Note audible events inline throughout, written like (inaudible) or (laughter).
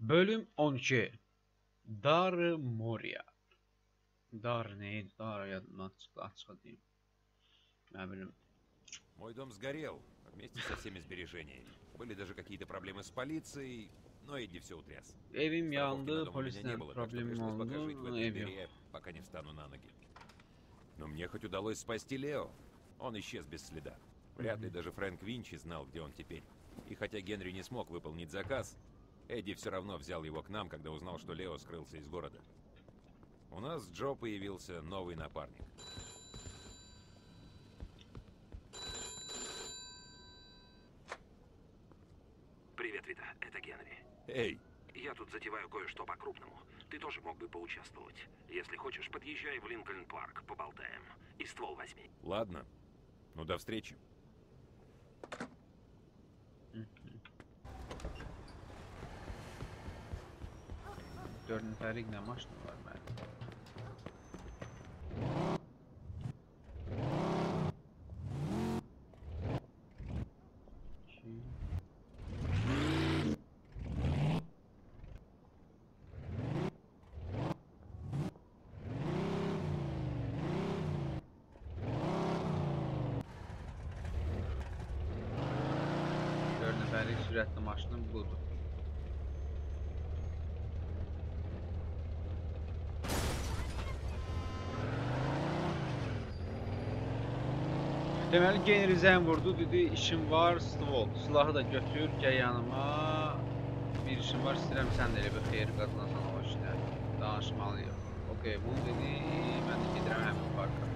Bölüm 12. Darı Moria. Dar neydi? Dar yadımdan çıktı açık diyeyim. Ne bileyim. Мой дом сгорел вместе со всеми сбережениями. Были даже какие-то проблемы с полицией, но Эдди все утряс. Пришлось пока жить в oldu, yok. дыре, пока не встану на ноги. Но мне хоть удалось спасти Лео. Он исчез без следа. Вряд ли даже Фрэнк Винчи знал, где он теперь. И хотя Генри не смог выполнить заказ, Эдди все равно взял его к нам, когда узнал, что Лео скрылся из города. У нас с Джо появился новый напарник. Привет, Вита, это Генри. Эй, Я тут затеваю кое-что по-крупному. Ты тоже мог бы поучаствовать. Если хочешь, подъезжай в Линкольн-парк, поболтаем. И ствол возьми. ладно. Ну, до встречи. 4-нотарик домашний нормально. Dört neferlik süratli maşının budur. Deməli Genri zəng vurdu, dedi işim var, stvol. Silahı da götür, gəl yanıma. Bir işim var, istəyirəm sən də elə bir xeyir qazanasan o işdə. Danışmalıyıq. Okey, bunu dedi, mən də gedirəm həmin parka.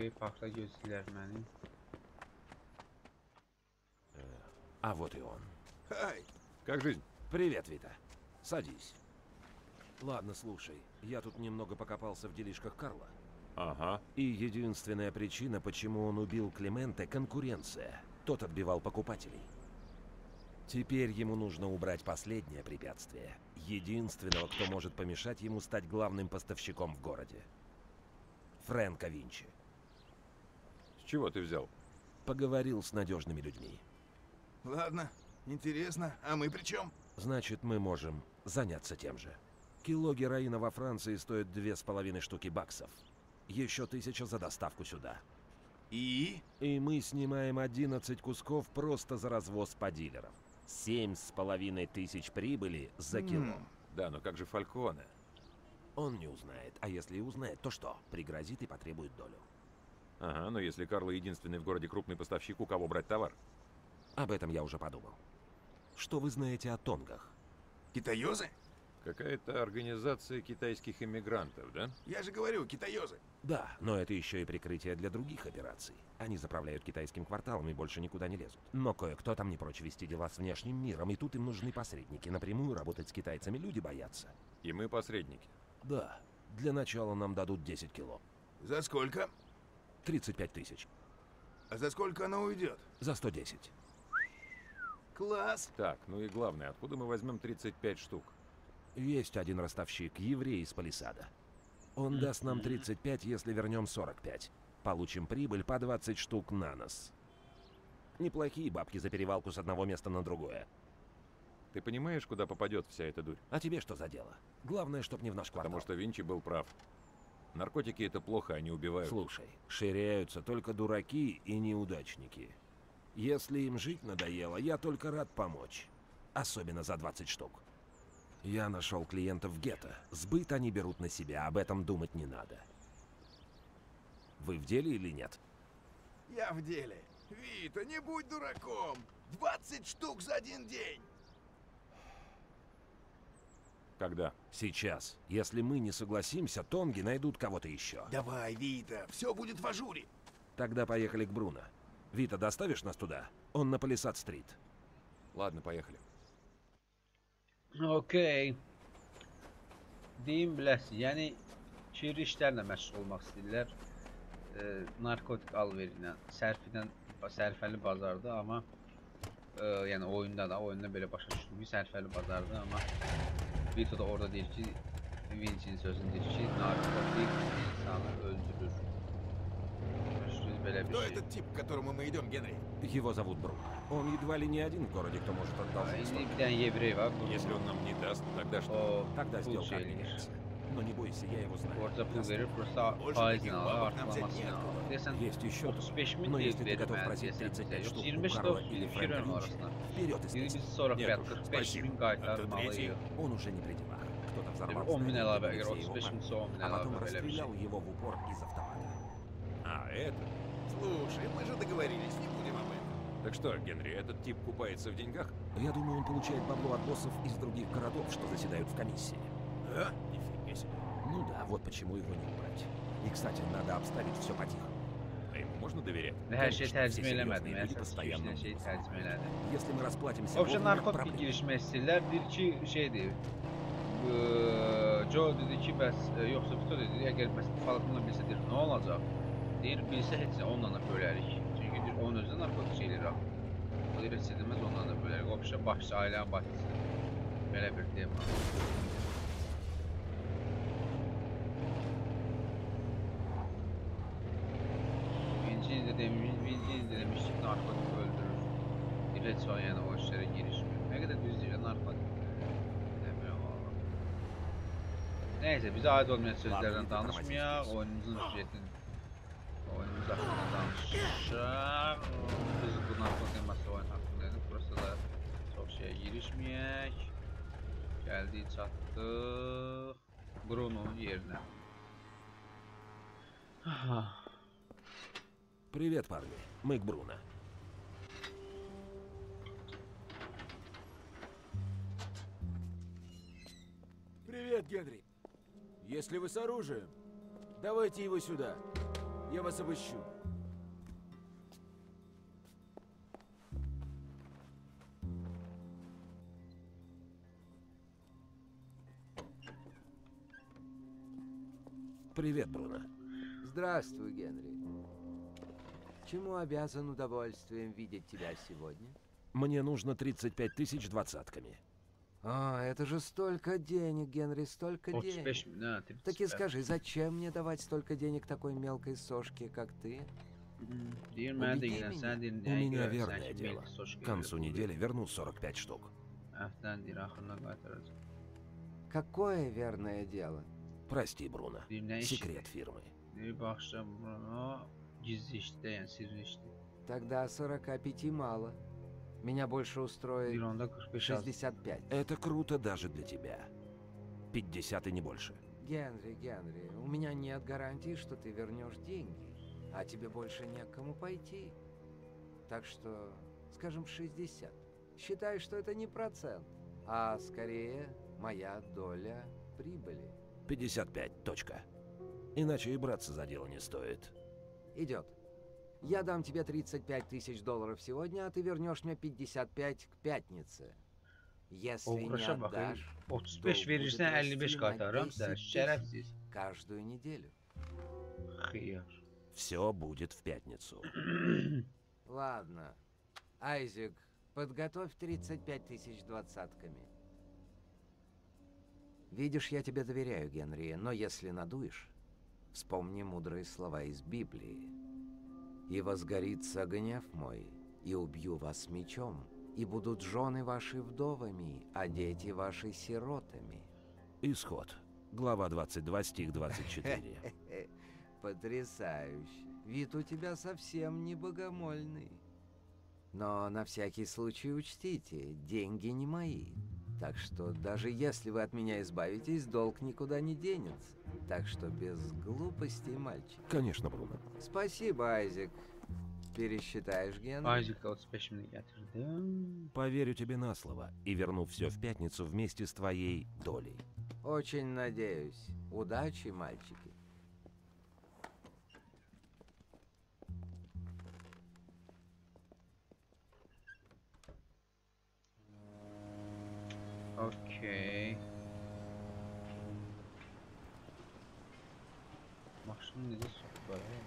Okey, gözləyirlər məni. А вот и он. Ай, как жизнь? Привет, Вита. Садись. Ладно, слушай, я тут немного покопался в делишках Карла. Ага. И единственная причина, почему он убил Климента, конкуренция. Тот отбивал покупателей. Теперь ему нужно убрать последнее препятствие. Единственного, кто может помешать ему стать главным поставщиком в городе. Фрэнка Винчи. Чего ты взял? Поговорил с надежными людьми. Ладно, интересно. А мы при чем? Значит, мы можем заняться тем же. Кило героина во Франции стоит две с половиной штуки баксов. Еще тысяча за доставку сюда. И? И мы снимаем 11 кусков просто за развоз по дилерам. Семь с половиной тысяч прибыли за кило. М, Да, но как же Фальконе? Он не узнает, а если и узнает, то что? Пригрозит и потребует долю. Ага, но если Карл единственный в городе крупный поставщик, у кого брать товар? Об этом я уже подумал. Что вы знаете о тонгах? Китаёзы? Какая-то организация китайских иммигрантов, да? Я же говорю, китаёзы. Да, но это еще и прикрытие для других операций. Они заправляют китайским кварталом и больше никуда не лезут. Но кое-кто там не прочь вести дела с внешним миром, и тут им нужны посредники. Напрямую работать с китайцами люди боятся. И мы посредники. Да, для начала нам дадут 10 кило. За сколько? 35 тысяч. А за сколько она уйдет? За 110. Класс. Так, ну и главное, откуда мы возьмем 35 штук? Есть один ростовщик, еврей из Палисада. Он даст нам 35, если вернем 45. Получим прибыль по 20 штук на нос. Неплохие бабки за перевалку с одного места на другое. Ты понимаешь, куда попадет вся эта дурь? А тебе что за дело? Главное, чтоб не в наш квартал. Потому что Винчи был прав. Наркотики это плохо, они убивают. Слушай, ширяются только дураки и неудачники. Если им жить надоело, я только рад помочь. Особенно за 20 штук. Я нашел клиентов в гетто. Сбыт они берут на себя, об этом думать не надо. Вы в деле или нет? Я в деле. Вита, не будь дураком. 20 штук за один день! Когда? Сейчас. Если мы не согласимся, тонги найдут кого-то еще. Давай, Вита, все будет в ажуре. Тогда поехали к Бруно. Вита, доставишь нас туда? Он на Палисад-стрит. Ладно, поехали. Deyim yəni kirli işlərlə məşğul olmaq istəyirlər. E, narkotik alveri ilə, sərfidən sərfəli bazarda, amma e, yəni oyunda da, oyunda belə başa düşdüm ki, sərfəli bazarda, amma Vito da orada deyir ki, Vinci'nin sözünü deyir ki, narkotik insanı öldürür. Кто этот тип, к которому мы идем, Генри? Его зовут Бруно. Он едва ли не один в городе, кто может yevrey var. bu- Если он нам не даст, тогда что? Тогда сделка отменяется. Но не бойся, я его знаю. Orada Доступ. verir, artılamasını неоткуда. alır. Deyəsən Есть еще 35 min Но deyib если ты готов verir mənə просить deyəsən 35 bizə. штук Yox, у 25 Карла də или fikirlərim Фрэнка Винчи, arasında. вперед Biri из biz sonra Нет fiyat уж, 45 спасибо. min А qaytarmalıyıq. Он уже не при делах. Кто-то взорвал 10 min здание əlavə, для əgər всей его 35 min партии, 10 min а потом расстрелял его в упор из автомата. А, это? Слушай, мы же договорились, не будем об этом. Так что, Генри, этот тип купается в деньгах? Я думаю, он получает бабло от боссов из других городов, что заседают в комиссии. Да? Нифига себе. Ну да, вот почему его не убрать. И, кстати, надо обставить все по-тихому. А ему можно доверять? Hər şey Конечно, tərcümə все eləmədim, серьезные люди əsas постоянно iki şey убийцы. tərcümə elədim. Если мы расплатимся Obşa вовремя, narkotik проблем нет. girişmək istəyirlər. Deyir ki, şeydir. eee, Joe dedi ki, bəs e, yoxsa Vito dedi, əgər bəs Falconla bilsə deyir, nə olacaq? Deyir, bilsə heç nə onunla da bölərik. Çünki deyir, onun özü də narkotik şeylər var. O deyir, heç edilməz onunla da bölərik. Obşa başçı, ailənin başçısı. Belə bir tema. Neyse bize ait olmayan sözlerden danışmayak. Oyunumuzun süjetini oyunumuz hakkında danışacak. Biz bu narkotik teması oyun hakkında dedik. Burası da çok şeye girişmeyek. Geldik çattık. Bruno'nun yerine. Привет, парни. Мы к Бруно. Привет, Генри. Если вы с оружием, давайте его сюда. Я вас обыщу. Привет, Бруно. Здравствуй, Генри. Чему обязан удовольствием видеть тебя сегодня? Мне нужно 35 тысяч двадцатками. А, это же столько денег, Генри, столько 35 денег. mi? Ne? 35. Так и скажи, зачем мне давать столько денег такой мелкой сошке, как ты? Убеди меня. У меня sən верное дело. К концу недели верну 45 штук. Qaytaracaq. Какое верное дело? Прости, Бруно. Секрет фирмы. Тогда 45 мало. Меня больше устроит onda 45 az. 65. Это круто даже для тебя. 50 и не больше. Генри, Генри, у меня нет гарантии, что ты вернешь деньги. А тебе больше не к кому пойти. Так что, скажем, 60. Считай, что это не процент, а скорее моя доля прибыли. 55, точка. Иначе и браться за дело не стоит. Идет. Я дам тебе 35 тысяч долларов сегодня, а ты вернешь мне 55 к пятнице. Если не отдашь 35 Dolgu verirsən da 55 rəsmi qaytarıram maddə sən. istəyirsən. Şərəfsiz. каждую неделю. Xiyar. Все будет в пятницу. (clears throat) Ладно. Айзек, подготовь 35 тысяч двадцатками. Видишь, я тебе доверяю, Генри, но если надуешь, вспомни мудрые слова из Библии. «И возгорится гнев мой, и убью вас мечом, и будут жены ваши вдовами, а дети ваши сиротами». Исход. Глава 22, стих 24. (laughs) Потрясающе. Вид у тебя совсем не богомольный. Но на всякий случай учтите, деньги не мои. Так что даже если вы от меня избавитесь, долг никуда не денется. Так что без глупостей, мальчик. Конечно, Бруно. Спасибо, Айзек. Пересчитаешь, Ген? 35 min gətirdi. Anladım. Поверю тебе на слово и верну все в пятницу вместе с твоей долей. Очень надеюсь. Удачи, мальчики. Maşın necə soxdu belə?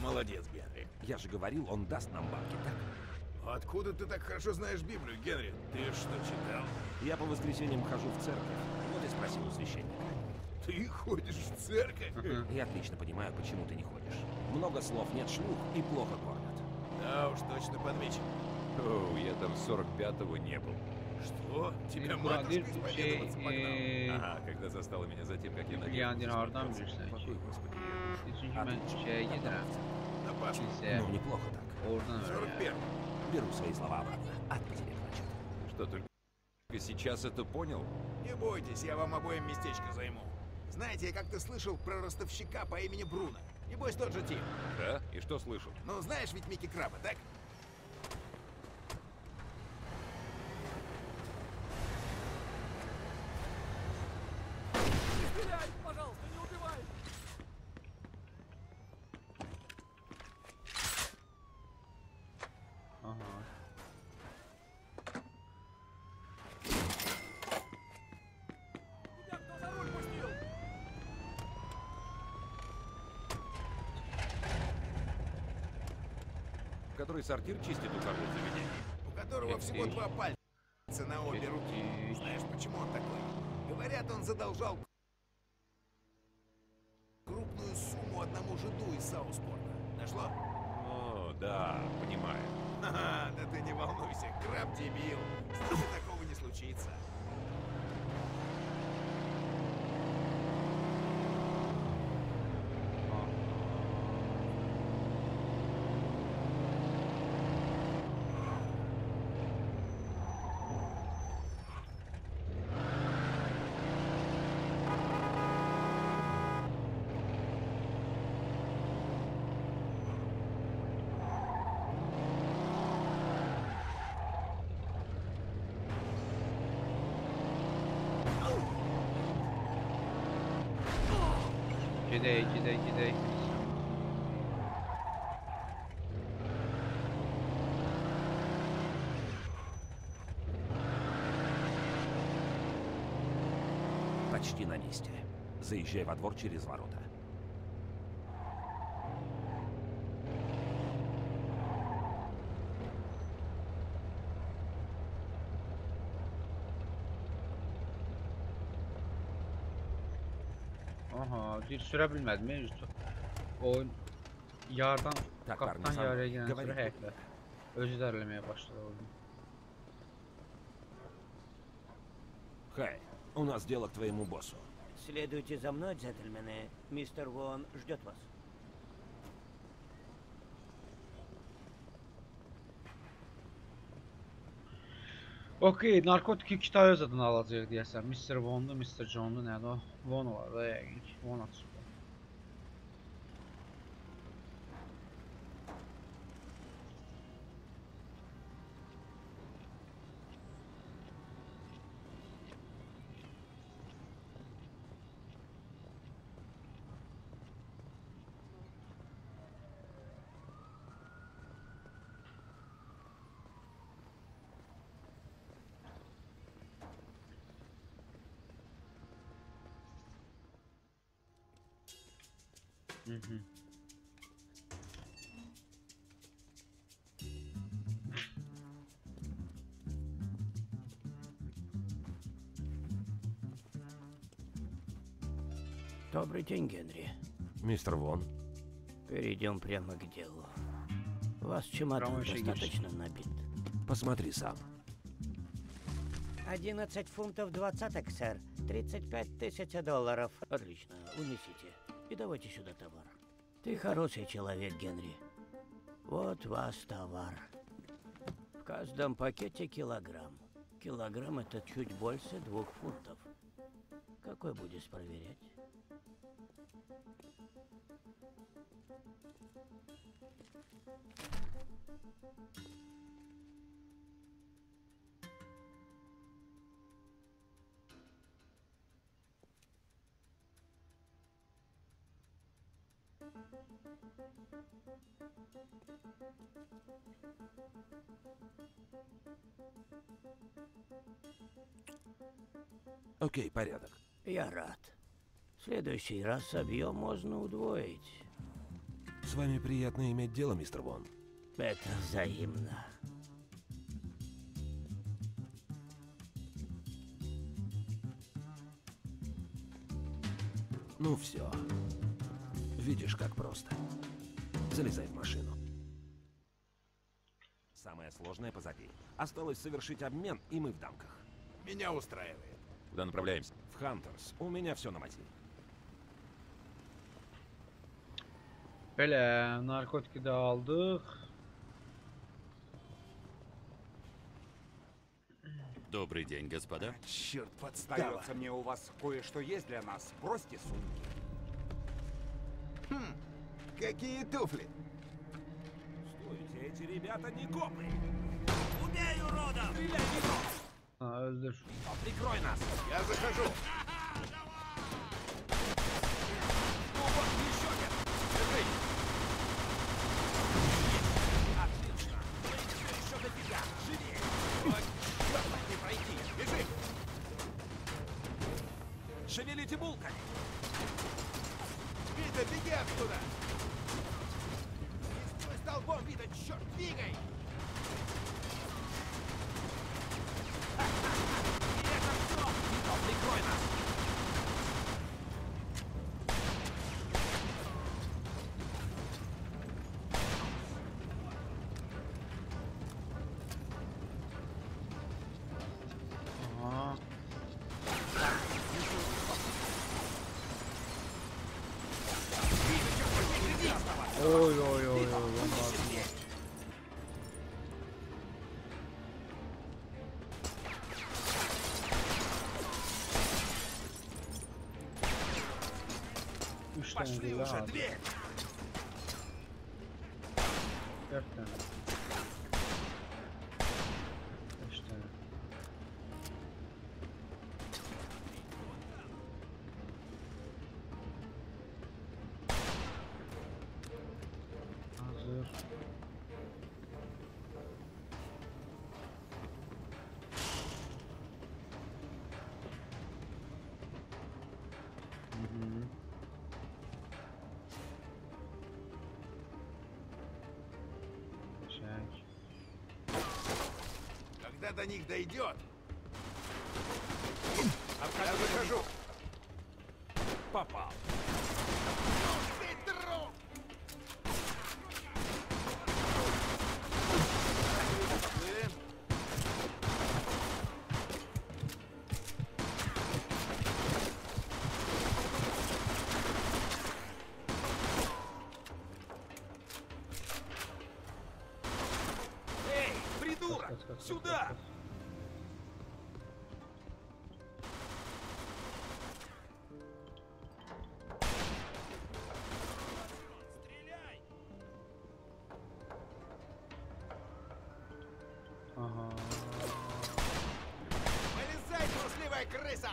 Молодец, Генри. Я же говорил, он даст нам бабки, так? Откуда ты так хорошо знаешь Библию, Генри? Ты что, читал? Я по воскресеньям хожу в церковь. Вот и спросил у священника. Ты ходишь в церковь? Я отлично понимаю, почему ты не ходишь. Много слов, нет шлюх и плохо кормят. Да уж, точно подмечен. О, я там 45-го не был. Что? Тебя матушка исповедоваться погнала? eee, Ага, когда застала меня за тем, как я надел. Bilgilendir hardan bilirsən ki? Ой, господи, я На Пасху. kilsəyə, Ну, неплохо так. oradan öyrənirəm. 41 Беру свои слова обратно. От потеряк, значит. Что, только сейчас это понял? Не бойтесь, я вам обоим местечко займу. Знаете, я как-то слышал про ростовщика по имени Бруно. Небось, тот же тип. Да? И что слышал? Ну, знаешь ведь Микки Краба, так? Который сортир чистит у кого в заведении? У которого всего два пальца на обе руки. Знаешь, почему он такой? Говорят, он задолжал крупную сумму одному жиду из Сауспорта. Нашло? О, да, понимаю. Ха-ха, да ты не волнуйся, краб дебил. С тобой такого не случится. Gedək, gedək, gedək. Почти на месте. Заезжай во двор через ворота. Aha, bir sürə bilmədim. mən üstü. Oyun yardan Так, парни, qapdan сам yarıya gələn говори. sonra həyətlər özü dərləməyə başladı oyun. Хай, у нас дело к твоему боссу. Следуйте за мной, джентльмены. Мистер Вон ждет вас. Okey, narkotik iki tane öz adını alacaq deyəsən. Mr. Von'du, Mr. John'du, nədir o? Von var da yəqin ki. Von açıb. Добрый день, Генри. Мистер Вон, Перейдем прямо к делу. Вас чемодан достаточно набит. посмотри сам. 11 фунтов двадцаток, сэр. 35 тысяч долларов. Отлично, унесите. И давайте сюда товар. Ты хороший человек, Генри. Вот ваш товар. В каждом пакете килограмм. Килограмм это чуть больше двух фунтов. Какой будешь проверять? Окей, порядок. Я рад. В следующий раз объем можно удвоить. С вами приятно иметь дело, мистер Вон. Это взаимно. Ну все. Видишь, как просто. Залезай в машину. Самое сложное позади. Осталось совершить обмен, и мы в дамках. Меня устраивает. Куда направляемся? В Хантерс. У меня все на мати. Belə, narkotiki də aldıq. Добрый день, господа. Черт, подстава. Сдается мне, у вас кое-что есть для нас. Бросьте сумки. Хм, какие туфли. Стойте, эти ребята не копы! Ha, öldür. Прикрой нас! Я захожу. Ну вот, еще один! Держи! Отлично! Еще дофига! Живее! Ой, черт возьми, пройти! Бежи! Шевелите булками! Вита, беги отсюда. Не стой столбом, Вита, черт, двигай. Oy oy oy oy. bomba atıyor. Üç tane Пошли değil уже, ha. дверь! Когда до них дойдет. Я захожу. Попал! Трусливая крыса!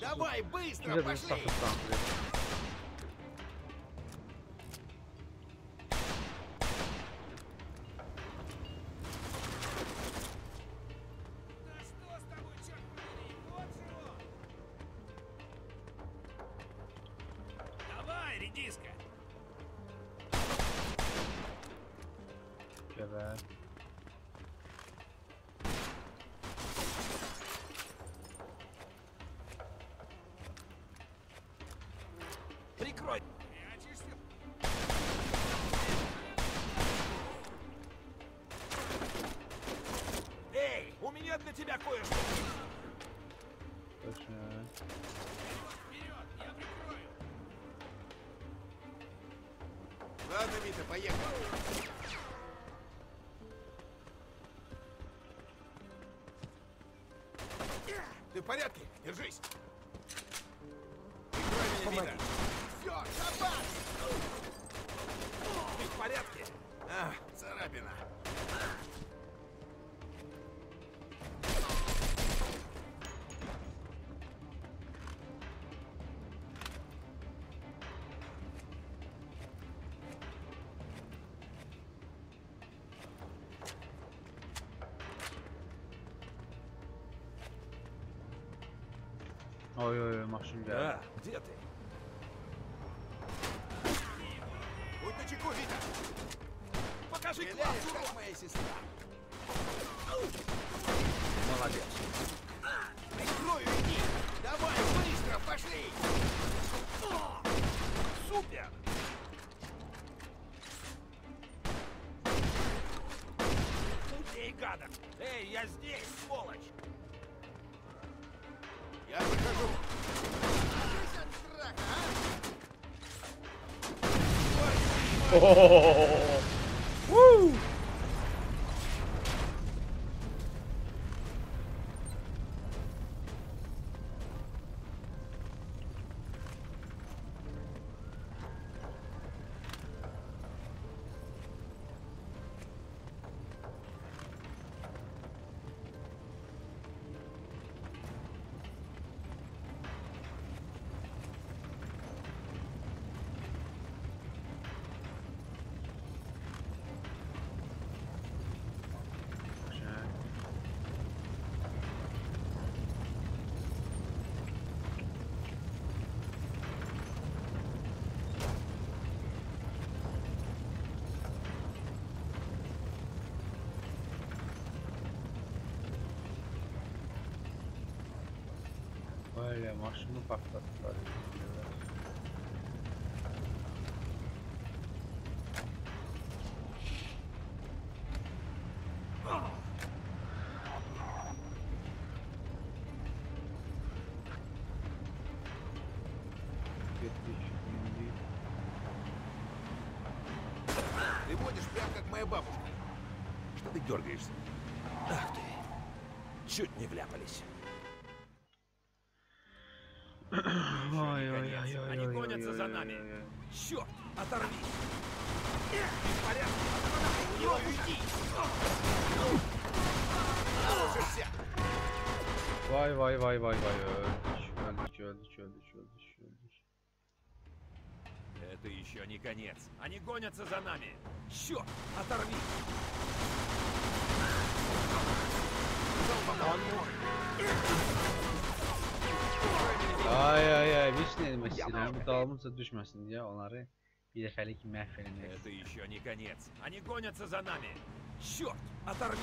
Давай, быстро, пошли! Ладно, Вита, поехали. Ты в порядке? Держись. Прикрой меня, Вита. Все, шабаш! Ты в порядке? А, царапина. Где ты? Будь начеку, Вита. Покажи класс, как моя сестра. Молодец. Прикрою, иди. Давай, быстро, пошли. Супер. Убей, гада! Эй, я здесь, (laughs) Oh. Maşını patlattılar. Ты водишь прям как моя бабушка. Что ты дергаешься? Ах ты. Чуть не вляпались. Ой, ой, ой, ой, Они гонятся за нами. ой, ой. Черт, оторвись. Прикрою, иди. Ложишься. Vay vay vay vay öldük öldük öldük öldük öldük. Это еще не конец. Они гонятся за нами. Черт, оторвись. Ay ay ay bir şey demek istedim. Bu dağılmışsa düşmesin diye onları bir dəfəlik məhv eləmək Это еще не конец. Они гонятся за нами. Черт, оторвись.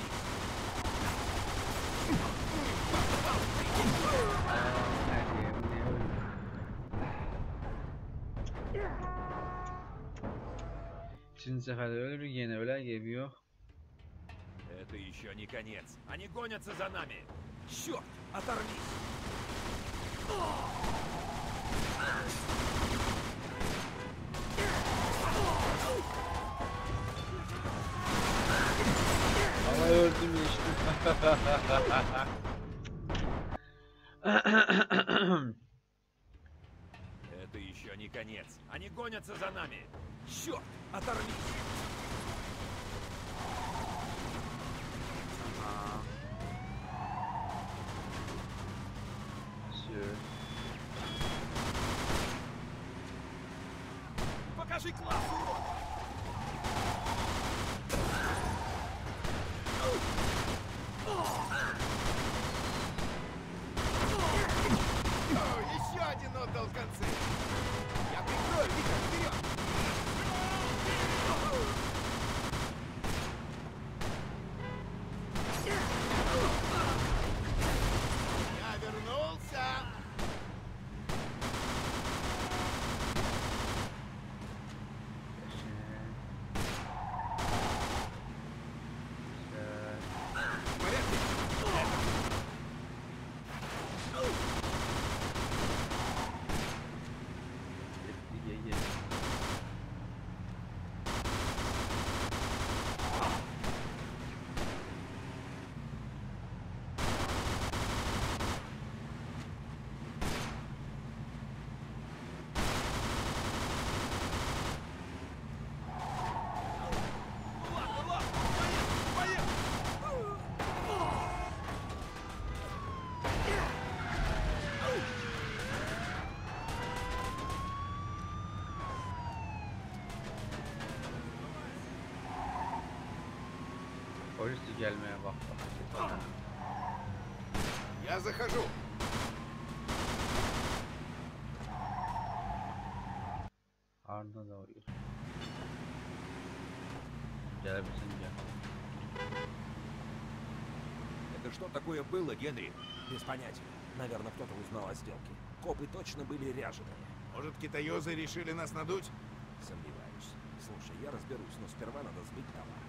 İkinci səfərdə ölür, yenə ölər, evi yox. Это еще не конец. Они гонятся за нами. Черт, оторвись. Ama öldüm işte. Это еще не конец. Они гонятся за нами. Черт, оторвись. Покажи класс, Polis de gəlməyə vaxt Я захожу. Harda da uyur. Gələ bilsin gəl. Это что такое было, Генри? Без понятия. Наверное, кто-то узнал о сделке. Копы точно были ряженые. Может, китаёзы решили нас надуть? Сомневаюсь. Слушай, я разберусь, но сперва надо сбить товар.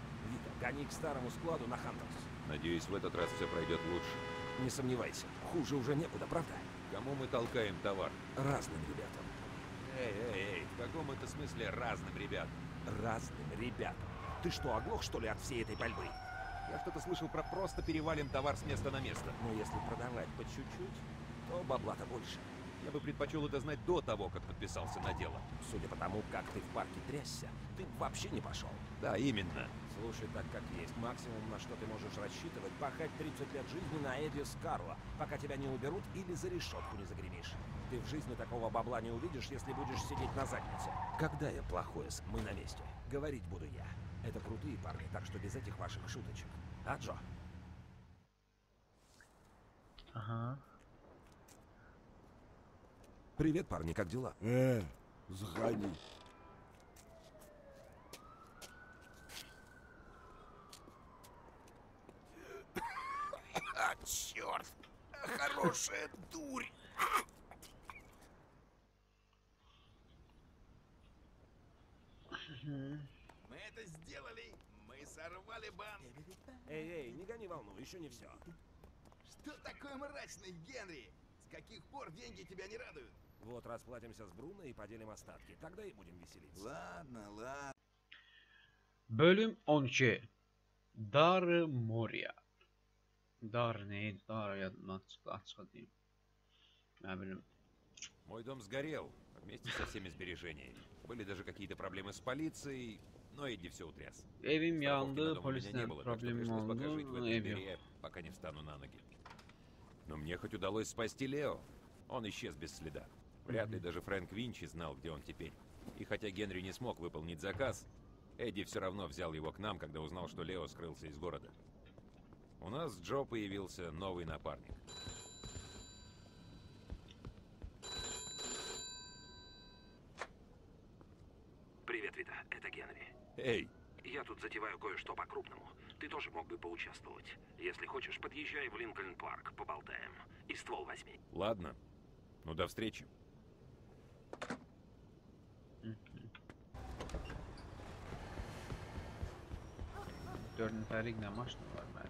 Гони к старому складу на Хантерс. Надеюсь, в этот раз все пройдет лучше. Не сомневайся, хуже уже некуда, правда? Кому мы толкаем товар? Разным ребятам. Эй, эй, эй, в каком это смысле разным ребятам? Разным ребятам. Ты что, оглох, что ли, от всей этой пальбы? Я что-то слышал про просто перевалим товар с места на место. Но если продавать по чуть-чуть, то бабла-то больше. Я бы предпочел это знать до того, как подписался на дело. Судя по тому, как ты в парке трясся, ты вообще не пошел. Да, именно. Слушай, так как есть. Максимум, на что ты можешь рассчитывать, пахать 30 лет жизни на Эдди Скарла, пока тебя не уберут или за решетку не загремишь. Ты в жизни такого бабла не увидишь, если будешь сидеть на заднице. Когда я плохой, с- мы на месте. Говорить буду я. Это крутые парни, так что без этих ваших шуточек. А, Джо? Aha. Привет, парни, как дела? Э, заходи. А, черт! Хорошая дурь! Мы это сделали! Мы сорвали банк! Эй, эй, не гони волну, еще не все. Что такое мрачный, Генри? С каких пор деньги тебя не радуют? Вот расплатимся с Бруно и поделим остатки. Тогда и будем веселиться. Ладно, ладно. Bölüm 12. Darı Moria. Dar neydi? Dar yadımdan çıktı. Açık diyeyim. Bileyim. Мой дом сгорел, вместе со всеми сбережениями. Были даже какие-то проблемы с полицией, но Эдди все утряс. Evim yandı, дом у меня не polisle было, так что problemim пришлось пока жить в oldu, этой ev yok. дыре, пока не встану на ноги. Но мне хоть удалось спасти Лео. Он исчез без следа. Вряд ли даже Фрэнк Винчи знал, где он теперь. И хотя Генри не смог выполнить заказ, Эдди все равно взял его к нам, когда узнал, что Лео скрылся из города. У нас с Джо появился новый напарник. Привет, Вита, это Генри. Эй, Я тут затеваю кое-что по-крупному. Ты тоже мог бы поучаствовать. Если хочешь, подъезжай в Линкольн-парк, поболтаем. И ствол возьми. ладно. Ну, до встречи. törni, pedig nem most normál.